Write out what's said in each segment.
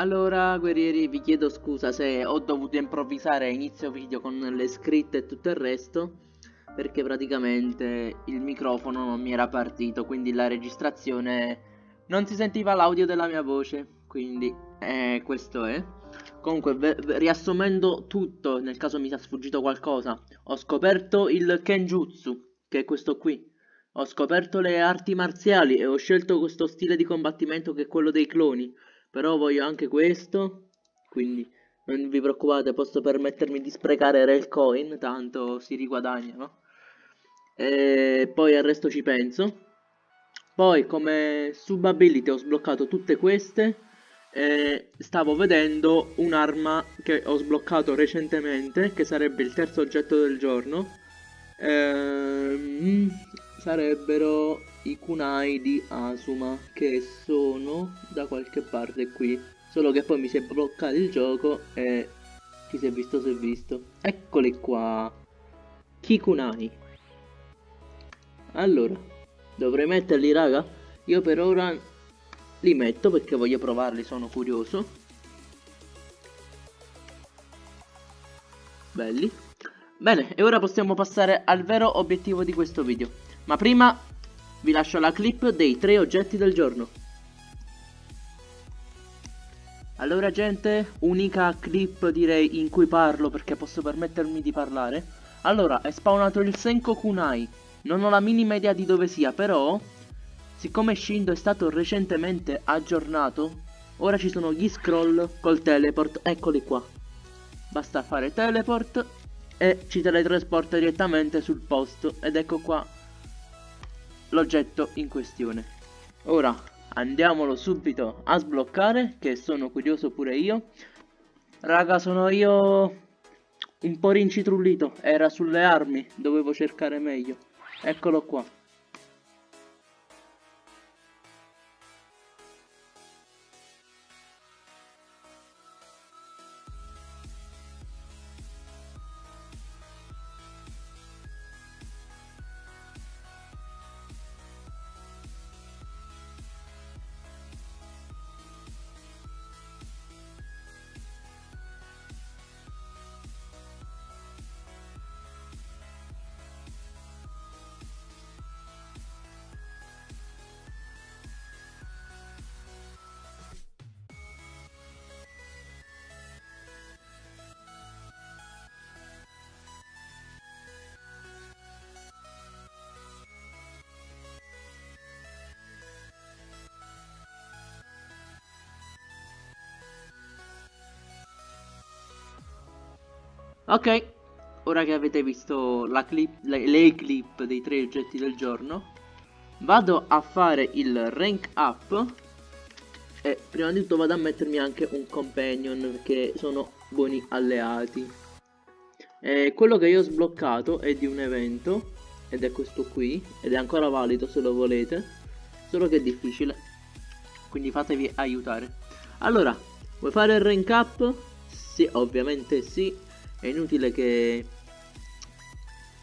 Allora, guerrieri, vi chiedo scusa se ho dovuto improvvisare a inizio video con le scritte e tutto il resto, perché praticamente il microfono non mi era partito, quindi la registrazione non si sentiva l'audio della mia voce, quindi eh, questo è. Comunque, riassumendo tutto, nel caso mi sia sfuggito qualcosa, ho scoperto il Kenjutsu, che è questo qui. Ho scoperto le arti marziali e ho scelto questo stile di combattimento che è quello dei cloni. Però voglio anche questo, quindi non vi preoccupate, posso permettermi di sprecare Rail Coin, tanto si riguadagna, no? E poi al resto ci penso. Poi come sub ability ho sbloccato tutte queste e stavo vedendo un'arma che ho sbloccato recentemente, che sarebbe il terzo oggetto del giorno. Ehm, sarebbero i kunai di Asuma che sono da qualche parte qui. Solo che poi mi si è bloccato il gioco e chi si è visto si è visto. Eccoli qua. Kikunai allora dovrei metterli raga? Io per ora li metto perché voglio provarli sono curioso. Belli. Bene e ora possiamo passare al vero obiettivo di questo video. Ma prima vi lascio la clip dei tre oggetti del giorno. Allora gente, unica clip direi in cui parlo perché posso permettermi di parlare. Allora, è spawnato il Senko Kunai. Non ho la minima idea di dove sia, però... Siccome Shindo è stato recentemente aggiornato, ora ci sono gli scroll col teleport, eccoli qua. Basta fare teleport e ci teletrasporta direttamente sul posto ed ecco qua l'oggetto in questione. Ora andiamolo subito a sbloccare che sono curioso pure io. Raga sono io un po' rincitrullito era sulle armi dovevo cercare meglio. Eccolo qua Ok, ora che avete visto clip, le, le, clip dei tre oggetti del giorno, vado a fare il rank up e prima di tutto vado a mettermi anche un companion perché sono buoni alleati. E quello che io ho sbloccato è di un evento ed è questo qui ed è ancora valido se lo volete, solo che è difficile, quindi fatevi aiutare. Allora, vuoi fare il rank up? Sì, ovviamente sì è inutile che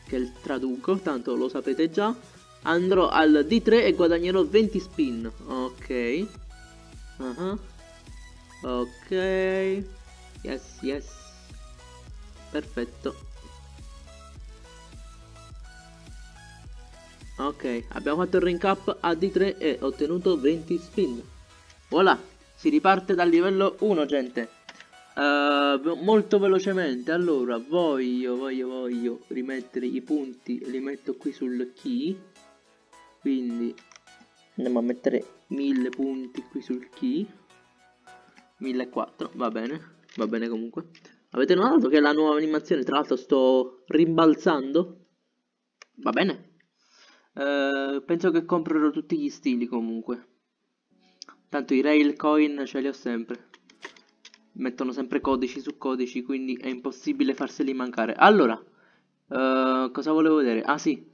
che traduco tanto lo sapete già. Andrò al D3 e guadagnerò 20 spin. Ok. Uh -huh. ok. Yes yes. Perfetto. Ok abbiamo fatto il rank up a D3 e ottenuto 20 spin. Voilà si riparte dal livello 1 gente Uh, molto velocemente allora voglio voglio voglio rimettere i punti li metto qui sul key quindi andiamo a mettere 1000 punti qui sul key. 1004 va bene va bene comunque. Avete notato che la nuova animazione tra l'altro sto rimbalzando? Va bene. Uh, penso che comprerò tutti gli stili comunque. Tanto i rail coin ce li ho sempre mettono sempre codici su codici, quindi è impossibile farseli mancare. Allora, uh, cosa volevo vedere? Ah sì,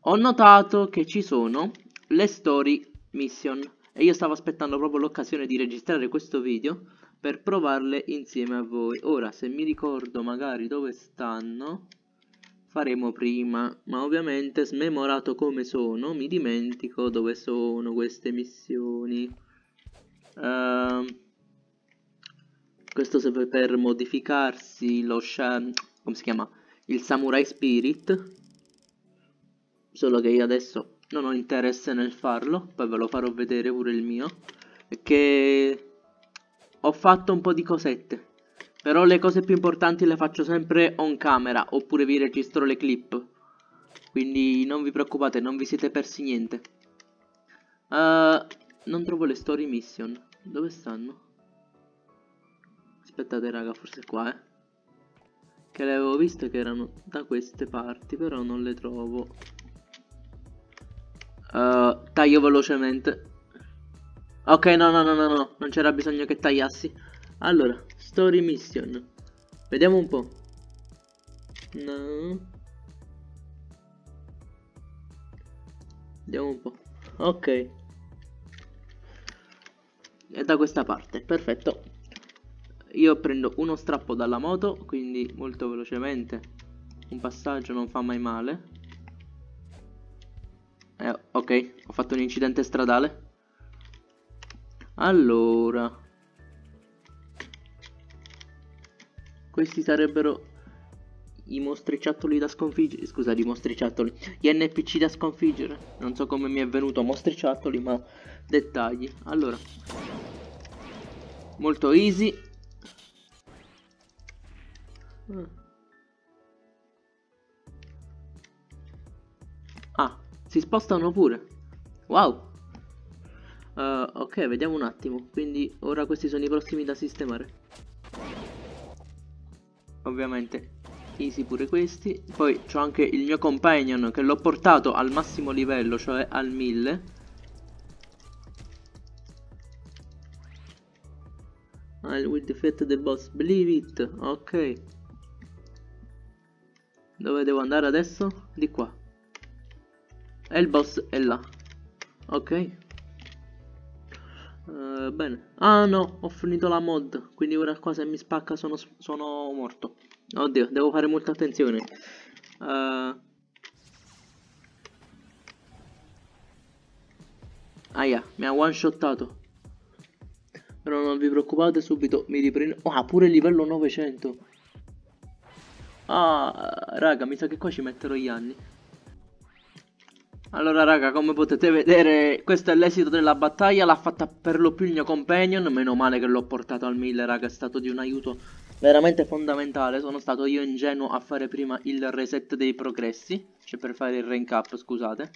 ho notato che ci sono le story mission e io stavo aspettando proprio l'occasione di registrare questo video per provarle insieme a voi. Ora, se mi ricordo magari dove stanno, faremo prima, ma ovviamente smemorato come sono, mi dimentico dove sono queste missioni. Ehm... Uh, questo serve per modificarsi lo shan, come si chiama? Il Samurai Spirit. Solo che io adesso non ho interesse nel farlo, poi ve lo farò vedere pure il mio. Che ho fatto un po' di cosette. Però le cose più importanti le faccio sempre on camera, oppure vi registro le clip. Quindi non vi preoccupate, non vi siete persi niente. Uh, non trovo le story mission. Dove stanno? Aspettate raga, forse qua eh. Che le avevo viste che erano da queste parti, però non le trovo. Uh, taglio velocemente. Ok, no, no, no, no, no, non c'era bisogno che tagliassi. Allora, story mission. Vediamo un po'. No. Vediamo un po'. Ok. È da questa parte, perfetto. Io prendo uno strappo dalla moto, quindi molto velocemente un passaggio non fa mai male. Eh, ok, ho fatto un incidente stradale. Allora. Questi sarebbero i mostriciattoli da sconfiggere. Scusa, i mostriciattoli. Gli NPC da sconfiggere. Non so come mi è venuto mostriciattoli, ma dettagli. Allora. Molto easy. Ah, si spostano pure. Wow. Uh, ok, vediamo un attimo. Quindi ora questi sono i prossimi da sistemare. Ovviamente easy pure questi. Poi c'ho anche il mio companion che l'ho portato al massimo livello, cioè al 1000. I will defeat the boss, believe it. Ok. Dove devo andare adesso? Di qua. E il boss è là. Ok. Uh, bene. Ah no, ho finito la mod. Quindi ora qua se mi spacca sono, sono morto. Oddio, devo fare molta attenzione. Uh... Aia, mi ha one shottato. Però non vi preoccupate, subito mi riprendo. Ah, pure livello 900. Ah, raga, mi sa che qua ci metterò gli anni. Allora raga come potete vedere questo è l'esito della battaglia L'ha fatta per lo più il mio companion Meno male che l'ho portato al 1000 raga È stato di un aiuto veramente fondamentale Sono stato io ingenuo a fare prima il reset dei progressi Cioè per fare il rank up scusate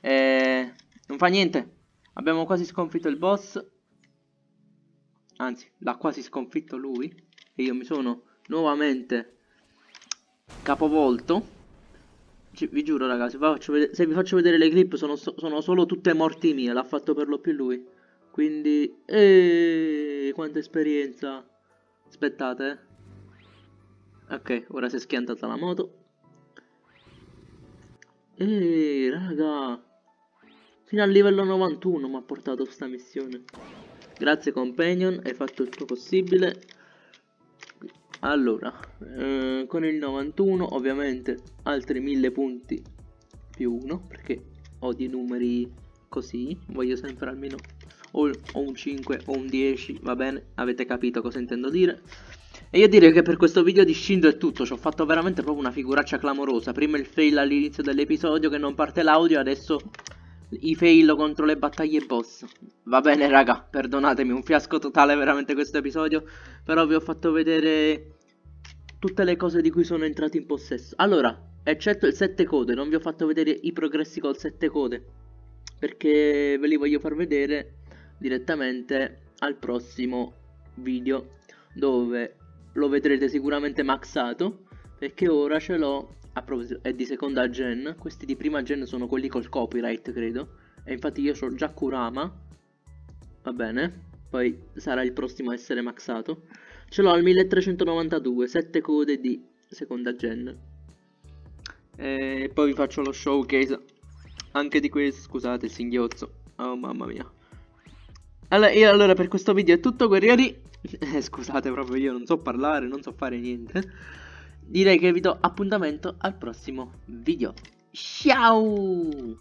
e... Non fa niente Abbiamo quasi sconfitto il boss Anzi l'ha quasi sconfitto lui E io mi sono nuovamente capovolto vi giuro ragazzi, se, se vi faccio vedere le clip sono, sono solo tutte morti mie, l'ha fatto per lo più lui. Quindi, eeeh, quanta esperienza. Aspettate, eh. Ok, ora si è schiantata la moto. Eeeh, raga. Fino al livello 91 mi ha portato sta missione. Grazie companion, hai fatto il tuo possibile. Allora, eh, con il 91 ovviamente altri 1000 punti più 1 perché ho dei numeri così, voglio sempre almeno o, o un 5 o un 10, va bene, avete capito cosa intendo dire. E io direi che per questo video di Shindo è tutto, ci ho fatto veramente proprio una figuraccia clamorosa. Prima il fail all'inizio dell'episodio che non parte l'audio, adesso i fail contro le battaglie boss. Va bene raga, perdonatemi, un fiasco totale veramente questo episodio, però vi ho fatto vedere tutte le cose di cui sono entrato in possesso. Allora, eccetto il 7 code, non vi ho fatto vedere i progressi col 7 code, perché ve li voglio far vedere direttamente al prossimo video, dove lo vedrete sicuramente maxato, perché ora ce l'ho a proposito, è di seconda gen, questi di prima gen sono quelli col copyright credo, e infatti io ho già Kurama, va bene, poi sarà il prossimo a essere maxato, ce l'ho al 1392, 7 code di seconda gen, e poi vi faccio lo showcase anche di questo, scusate il singhiozzo, oh mamma mia. Allora, io, allora per questo video è tutto guerrieri, eh, scusate proprio io non so parlare, non so fare niente direi che vi do appuntamento al prossimo video. Ciao!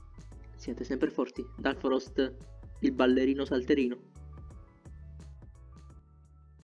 Siete sempre forti, Dark Frost, il ballerino salterino.